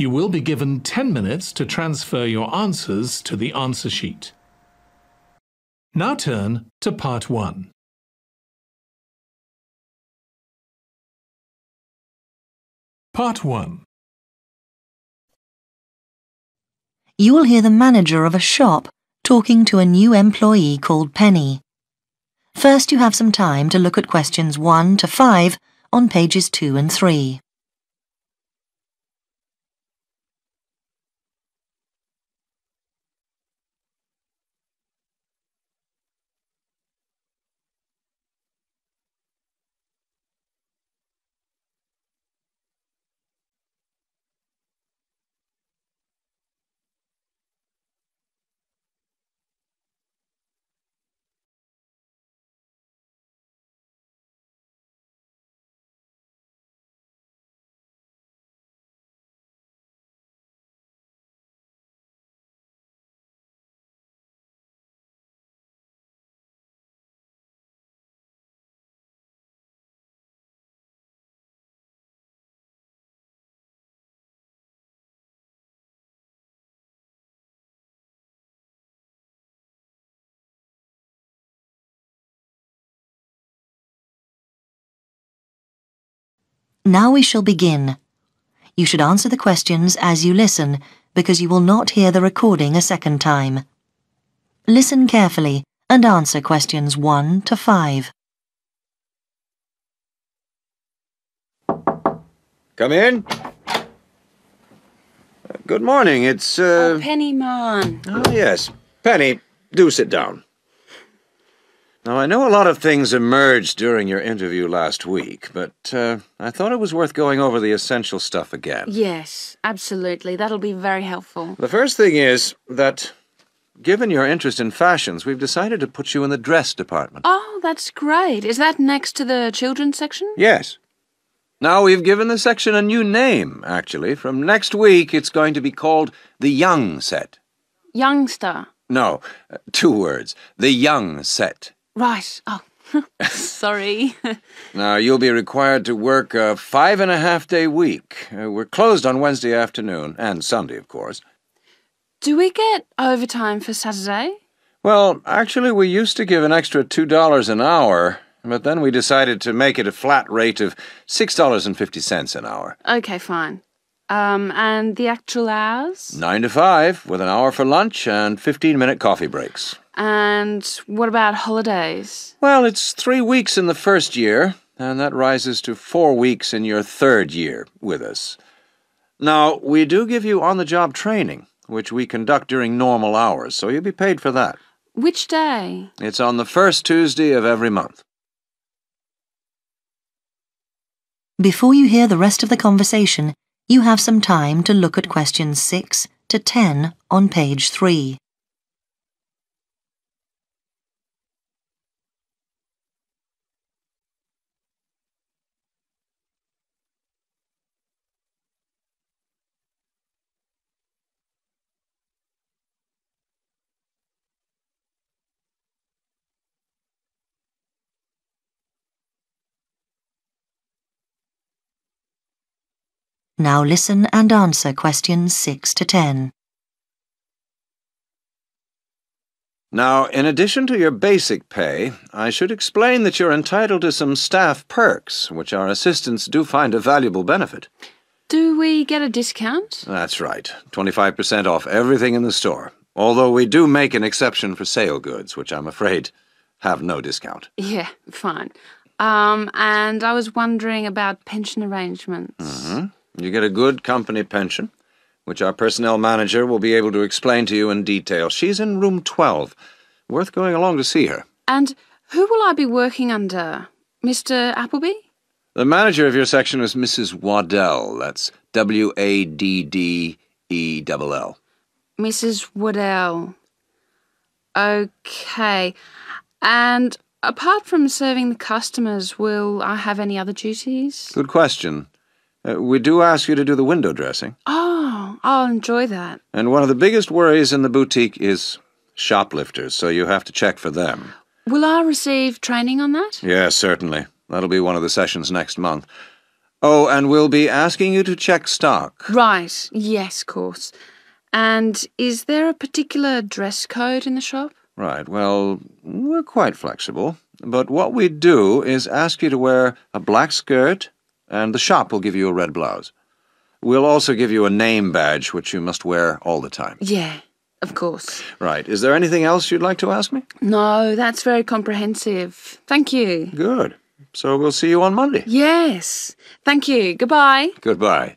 you will be given 10 minutes to transfer your answers to the answer sheet. Now turn to part 1. Part 1 You will hear the manager of a shop talking to a new employee called Penny. First, you have some time to look at questions 1 to 5 on pages 2 and 3. Now we shall begin. You should answer the questions as you listen, because you will not hear the recording a second time. Listen carefully and answer questions 1 to 5. Come in. Good morning. It's, uh... Oh, Penny Marn. Oh, yes. Penny, do sit down. Now, I know a lot of things emerged during your interview last week, but uh, I thought it was worth going over the essential stuff again. Yes, absolutely. That'll be very helpful. The first thing is that, given your interest in fashions, we've decided to put you in the dress department. Oh, that's great. Is that next to the children's section? Yes. Now, we've given the section a new name, actually. From next week, it's going to be called the Young Set. Youngster. No, uh, two words. The Young Set. Right. Oh, sorry. Now, you'll be required to work a five and a half day week. Uh, we're closed on Wednesday afternoon, and Sunday, of course. Do we get overtime for Saturday? Well, actually, we used to give an extra $2 an hour, but then we decided to make it a flat rate of $6.50 an hour. Okay, fine. Um, and the actual hours? Nine to five, with an hour for lunch and 15 minute coffee breaks. And what about holidays? Well, it's three weeks in the first year, and that rises to four weeks in your third year with us. Now, we do give you on the job training, which we conduct during normal hours, so you'll be paid for that. Which day? It's on the first Tuesday of every month. Before you hear the rest of the conversation, you have some time to look at questions 6 to 10 on page 3. Now listen and answer questions 6 to 10. Now, in addition to your basic pay, I should explain that you're entitled to some staff perks, which our assistants do find a valuable benefit. Do we get a discount? That's right, 25% off everything in the store. Although we do make an exception for sale goods, which I'm afraid have no discount. Yeah, fine. Um, and I was wondering about pension arrangements. Mm-hmm. You get a good company pension, which our personnel manager will be able to explain to you in detail. She's in room 12. Worth going along to see her. And who will I be working under? Mr. Appleby? The manager of your section is Mrs. Waddell. That's W A D D E L L. Mrs. Waddell. Okay. And apart from serving the customers, will I have any other duties? Good question. Uh, we do ask you to do the window dressing. Oh, I'll enjoy that. And one of the biggest worries in the boutique is shoplifters, so you have to check for them. Will I receive training on that? Yes, certainly. That'll be one of the sessions next month. Oh, and we'll be asking you to check stock. Right. Yes, of course. And is there a particular dress code in the shop? Right, well, we're quite flexible. But what we do is ask you to wear a black skirt, and the shop will give you a red blouse. We'll also give you a name badge, which you must wear all the time. Yeah, of course. Right, is there anything else you'd like to ask me? No, that's very comprehensive. Thank you. Good. So we'll see you on Monday. Yes. Thank you. Goodbye. Goodbye.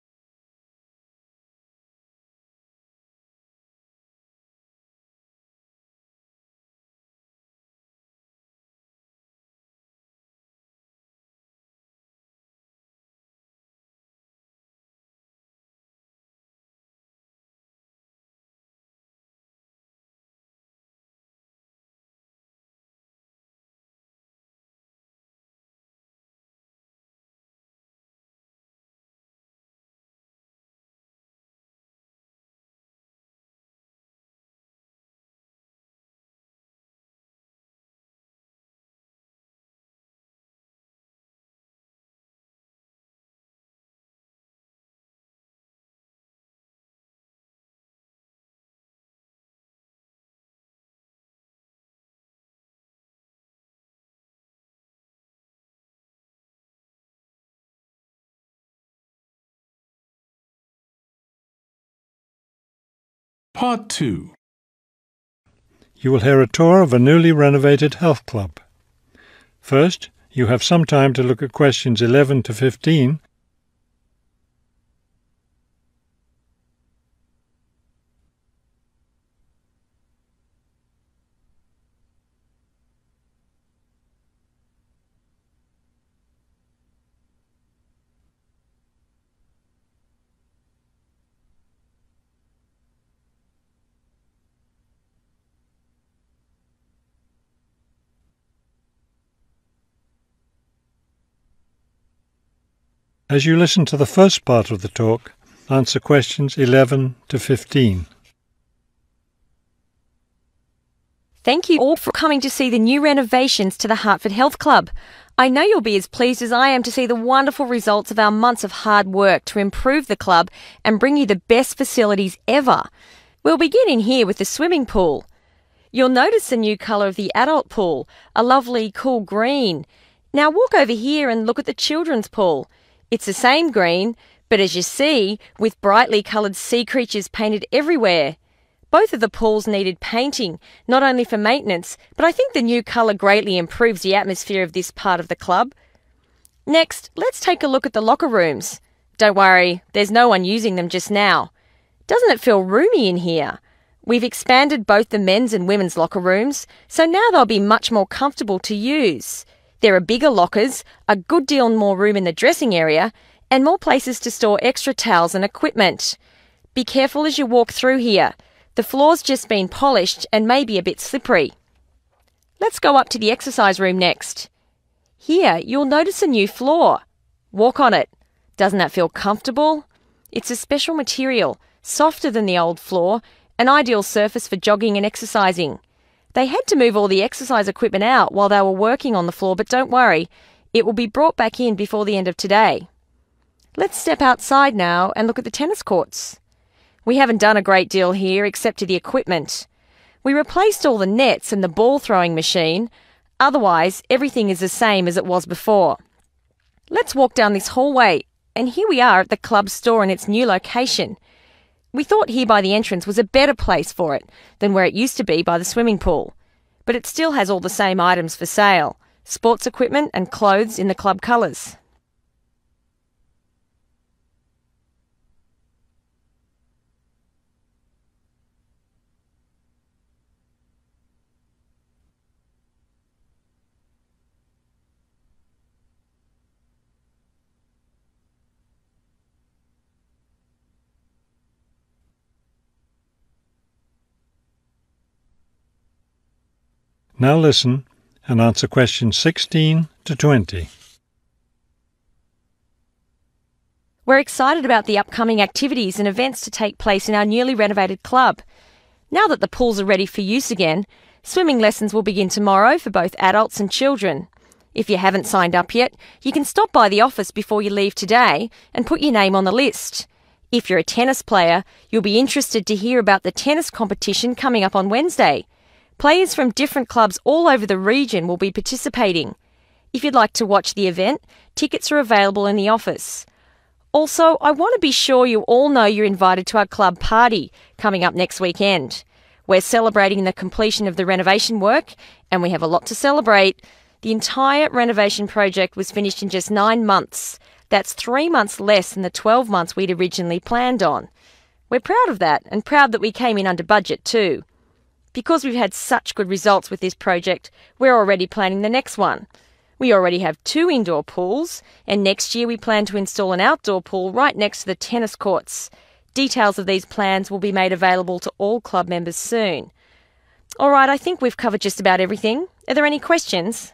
Part 2 You will hear a tour of a newly renovated health club. First, you have some time to look at questions 11 to 15 As you listen to the first part of the talk, answer questions 11 to 15. Thank you all for coming to see the new renovations to the Hartford Health Club. I know you'll be as pleased as I am to see the wonderful results of our months of hard work to improve the club and bring you the best facilities ever. We'll begin in here with the swimming pool. You'll notice the new colour of the adult pool, a lovely cool green. Now walk over here and look at the children's pool. It's the same green, but as you see, with brightly coloured sea creatures painted everywhere. Both of the pools needed painting, not only for maintenance, but I think the new colour greatly improves the atmosphere of this part of the club. Next, let's take a look at the locker rooms. Don't worry, there's no one using them just now. Doesn't it feel roomy in here? We've expanded both the men's and women's locker rooms, so now they'll be much more comfortable to use. There are bigger lockers, a good deal more room in the dressing area, and more places to store extra towels and equipment. Be careful as you walk through here. The floor's just been polished and may be a bit slippery. Let's go up to the exercise room next. Here, you'll notice a new floor. Walk on it. Doesn't that feel comfortable? It's a special material, softer than the old floor, an ideal surface for jogging and exercising. They had to move all the exercise equipment out while they were working on the floor, but don't worry, it will be brought back in before the end of today. Let's step outside now and look at the tennis courts. We haven't done a great deal here except to the equipment. We replaced all the nets and the ball throwing machine. Otherwise, everything is the same as it was before. Let's walk down this hallway. and here we are at the club store in its new location. We thought here by the entrance was a better place for it than where it used to be by the swimming pool, but it still has all the same items for sale sports equipment and clothes in the club colours. Now listen and answer questions 16 to 20. We're excited about the upcoming activities and events to take place in our newly renovated club. Now that the pools are ready for use again, swimming lessons will begin tomorrow for both adults and children. If you haven't signed up yet, you can stop by the office before you leave today and put your name on the list. If you're a tennis player, you'll be interested to hear about the tennis competition coming up on Wednesday. Players from different clubs all over the region will be participating. If you'd like to watch the event, tickets are available in the office. Also, I want to be sure you all know you're invited to our club party coming up next weekend. We're celebrating the completion of the renovation work, and we have a lot to celebrate. The entire renovation project was finished in just nine months. That's three months less than the 12 months we'd originally planned on. We're proud of that, and proud that we came in under budget too. Because we've had such good results with this project, we're already planning the next one. We already have two indoor pools, and next year we plan to install an outdoor pool right next to the tennis courts. Details of these plans will be made available to all club members soon. All right, I think we've covered just about everything. Are there any questions?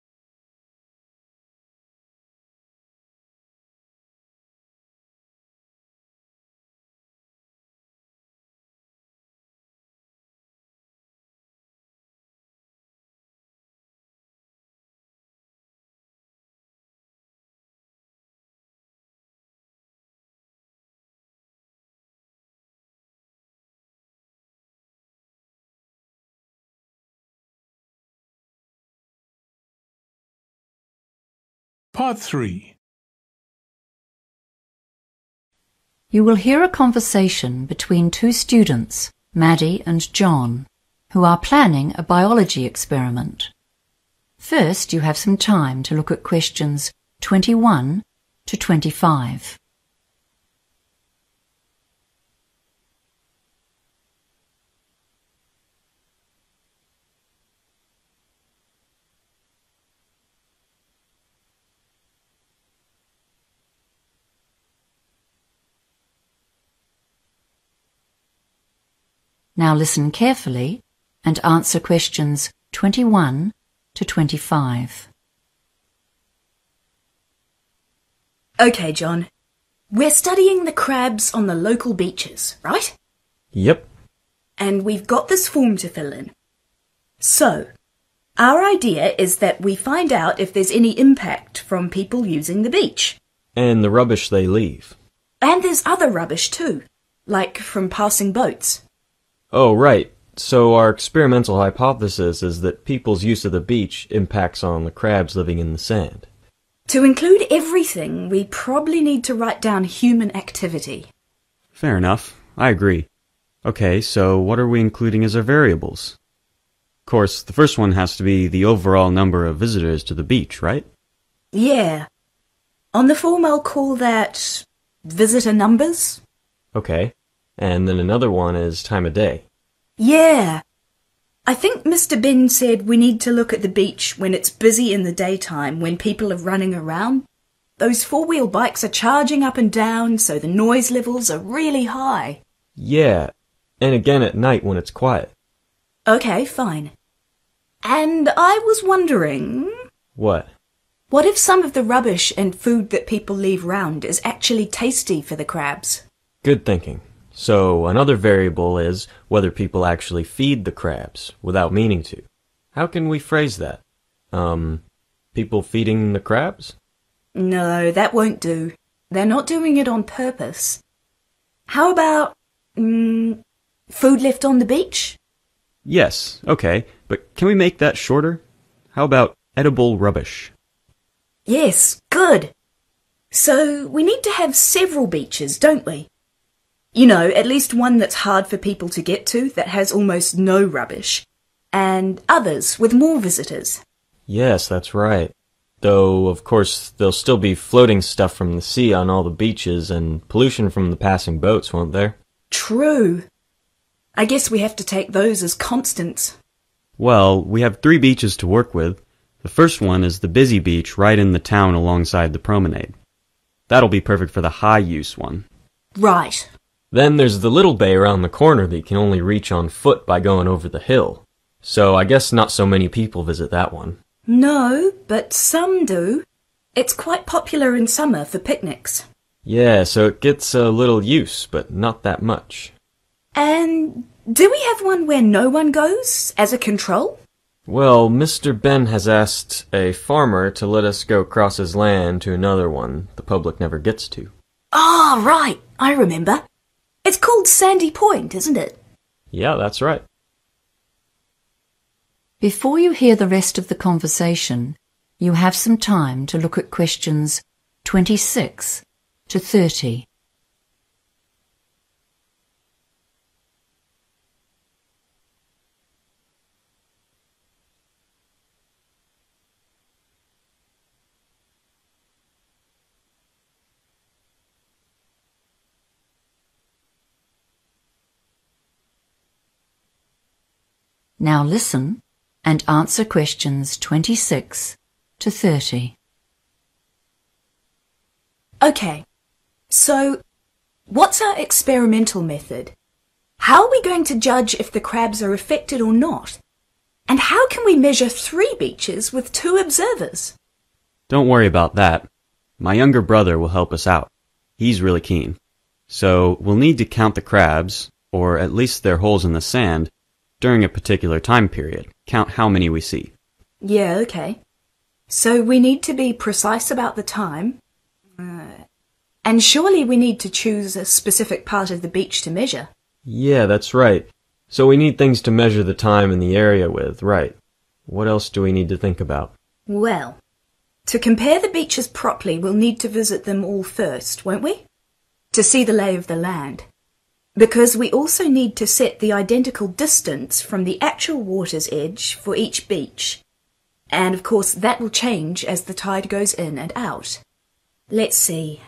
Part 3 You will hear a conversation between two students, Maddie and John, who are planning a biology experiment. First, you have some time to look at questions 21 to 25. Now listen carefully and answer questions 21 to 25. Okay, John. We're studying the crabs on the local beaches, right? Yep. And we've got this form to fill in. So, our idea is that we find out if there's any impact from people using the beach. And the rubbish they leave. And there's other rubbish too, like from passing boats. Oh, right. So our experimental hypothesis is that people's use of the beach impacts on the crabs living in the sand. To include everything, we probably need to write down human activity. Fair enough. I agree. Okay, so what are we including as our variables? Of course, the first one has to be the overall number of visitors to the beach, right? Yeah. On the form, I'll call that visitor numbers. Okay. And then another one is time of day. Yeah. I think Mr. Bin said we need to look at the beach when it's busy in the daytime, when people are running around. Those four wheel bikes are charging up and down, so the noise levels are really high. Yeah. And again at night when it's quiet. Okay, fine. And I was wondering. What? What if some of the rubbish and food that people leave round is actually tasty for the crabs? Good thinking. So another variable is whether people actually feed the crabs without meaning to. How can we phrase that? Um, people feeding the crabs? No, that won't do. They're not doing it on purpose. How about, mm, food left on the beach? Yes, okay, but can we make that shorter? How about edible rubbish? Yes, good. So we need to have several beaches, don't we? You know, at least one that's hard for people to get to that has almost no rubbish, and others with more visitors. Yes, that's right. Though, of course, there'll still be floating stuff from the sea on all the beaches and pollution from the passing boats, won't there? True. I guess we have to take those as constants. Well, we have three beaches to work with. The first one is the busy beach right in the town alongside the promenade. That'll be perfect for the high use one. Right. Then there's the little bay around the corner that you can only reach on foot by going over the hill. So I guess not so many people visit that one. No, but some do. It's quite popular in summer for picnics. Yeah, so it gets a little use, but not that much. And do we have one where no one goes as a control? Well, Mr. Ben has asked a farmer to let us go across his land to another one the public never gets to. Ah, oh, right. I remember. It's called Sandy Point, isn't it? Yeah, that's right. Before you hear the rest of the conversation, you have some time to look at questions 26 to 30. Now listen and answer questions 26 to 30. Okay, so what's our experimental method? How are we going to judge if the crabs are affected or not? And how can we measure three beaches with two observers? Don't worry about that. My younger brother will help us out. He's really keen. So we'll need to count the crabs, or at least their holes in the sand, during a particular time period. Count how many we see. Yeah, okay. So we need to be precise about the time. Uh, and surely we need to choose a specific part of the beach to measure. Yeah, that's right. So we need things to measure the time and the area with, right. What else do we need to think about? Well, to compare the beaches properly, we'll need to visit them all first, won't we? To see the lay of the land because we also need to set the identical distance from the actual water's edge for each beach. And of course, that will change as the tide goes in and out. Let's see.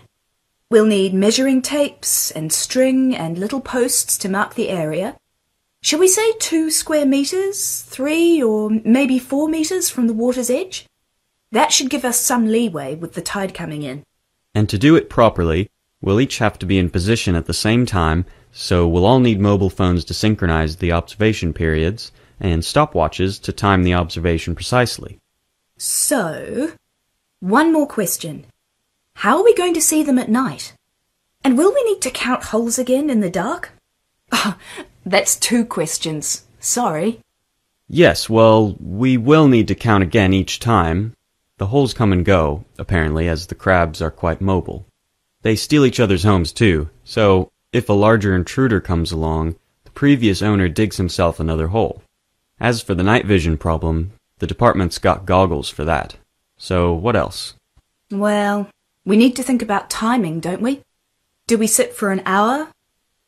We'll need measuring tapes and string and little posts to mark the area. Shall we say two square meters, three or maybe four meters from the water's edge? That should give us some leeway with the tide coming in. And to do it properly, we'll each have to be in position at the same time so we'll all need mobile phones to synchronize the observation periods and stopwatches to time the observation precisely. So, one more question. How are we going to see them at night? And will we need to count holes again in the dark? Oh, that's two questions. Sorry. Yes, well, we will need to count again each time. The holes come and go, apparently, as the crabs are quite mobile. They steal each other's homes too, so if a larger intruder comes along, the previous owner digs himself another hole. As for the night vision problem, the department's got goggles for that. So what else? Well, we need to think about timing, don't we? Do we sit for an hour?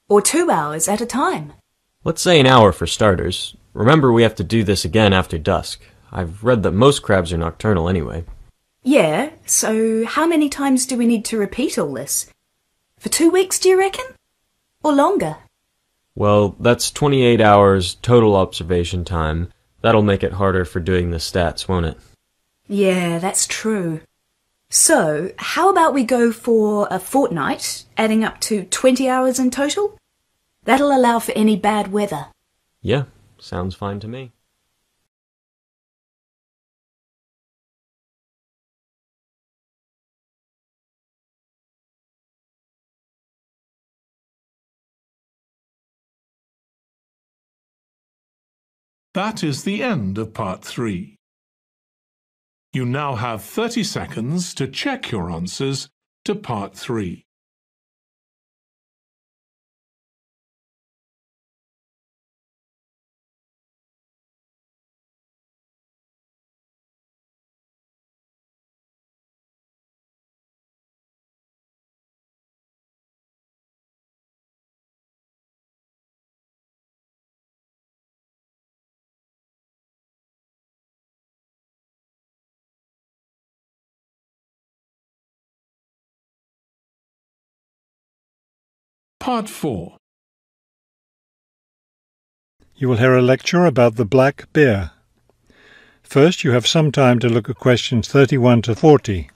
Or two hours at a time? Let's say an hour for starters. Remember we have to do this again after dusk. I've read that most crabs are nocturnal anyway. Yeah, so how many times do we need to repeat all this? For two weeks, do you reckon? Or longer? Well, that's 28 hours total observation time. That'll make it harder for doing the stats, won't it? Yeah, that's true. So, how about we go for a fortnight, adding up to 20 hours in total? That'll allow for any bad weather. Yeah, sounds fine to me. That is the end of part 3. You now have 30 seconds to check your answers to part 3. Part 4 You will hear a lecture about the black bear. First, you have some time to look at questions 31 to 40.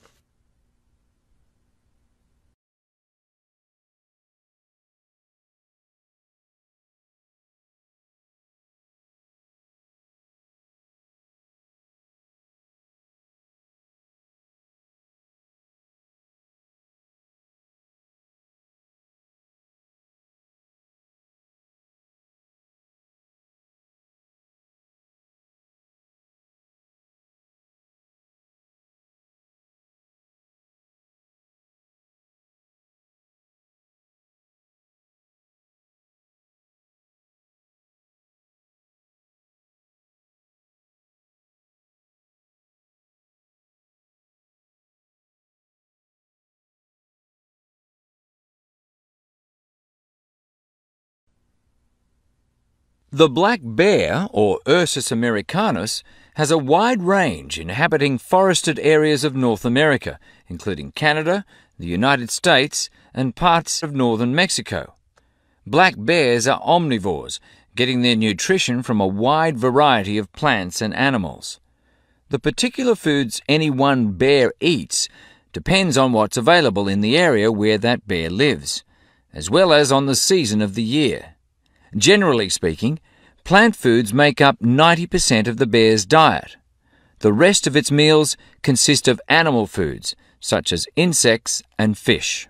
The black bear, or Ursus americanus, has a wide range inhabiting forested areas of North America, including Canada, the United States, and parts of northern Mexico. Black bears are omnivores, getting their nutrition from a wide variety of plants and animals. The particular foods any one bear eats depends on what's available in the area where that bear lives, as well as on the season of the year. Generally speaking, plant foods make up 90% of the bear's diet. The rest of its meals consist of animal foods, such as insects and fish.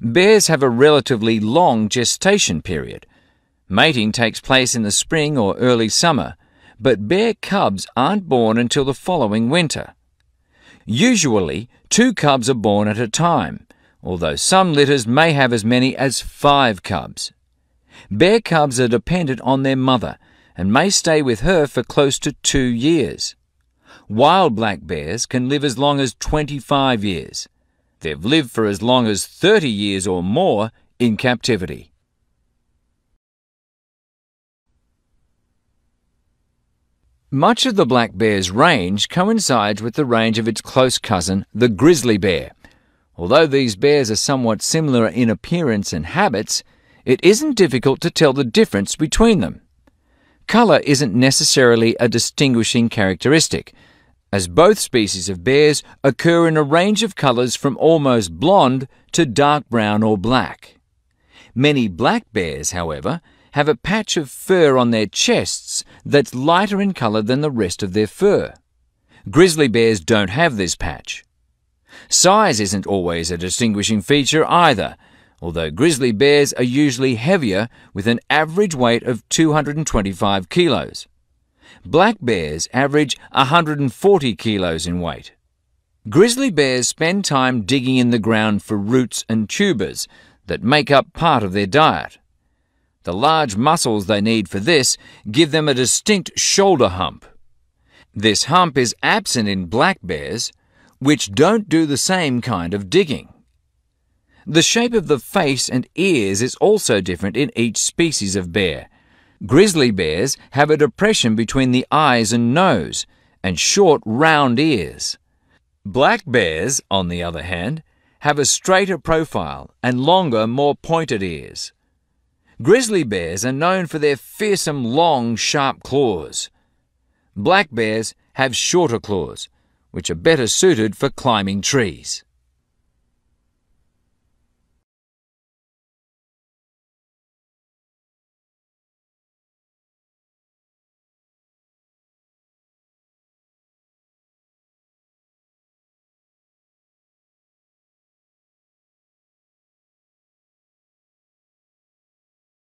Bears have a relatively long gestation period. Mating takes place in the spring or early summer, but bear cubs aren't born until the following winter. Usually, two cubs are born at a time, although some litters may have as many as five cubs. Bear cubs are dependent on their mother and may stay with her for close to two years. Wild black bears can live as long as 25 years. They've lived for as long as 30 years or more in captivity. Much of the black bear's range coincides with the range of its close cousin, the grizzly bear. Although these bears are somewhat similar in appearance and habits, it isn't difficult to tell the difference between them. Colour isn't necessarily a distinguishing characteristic, as both species of bears occur in a range of colours from almost blonde to dark brown or black. Many black bears, however, have a patch of fur on their chests that's lighter in colour than the rest of their fur. Grizzly bears don't have this patch. Size isn't always a distinguishing feature either, although grizzly bears are usually heavier with an average weight of 225 kilos. Black bears average 140 kilos in weight. Grizzly bears spend time digging in the ground for roots and tubers that make up part of their diet. The large muscles they need for this give them a distinct shoulder hump. This hump is absent in black bears, which don't do the same kind of digging. The shape of the face and ears is also different in each species of bear. Grizzly bears have a depression between the eyes and nose, and short, round ears. Black bears, on the other hand, have a straighter profile and longer, more pointed ears. Grizzly bears are known for their fearsome, long, sharp claws. Black bears have shorter claws, which are better suited for climbing trees.